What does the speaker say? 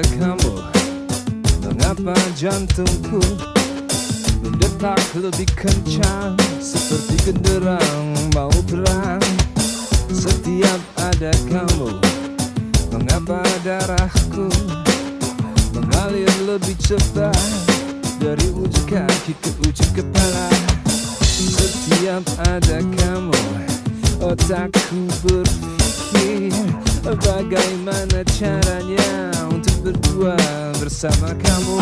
kamu. Mengapa jantungku Berdetak lebih kencang Seperti genderang mau perang? Setiap ada kamu Mengapa darahku Mengalir lebih cepat Dari ujung kaki ke ujung kepala? Setiap ada kamu Otakku berpikir Bagaimana caranya berdua bersama kamu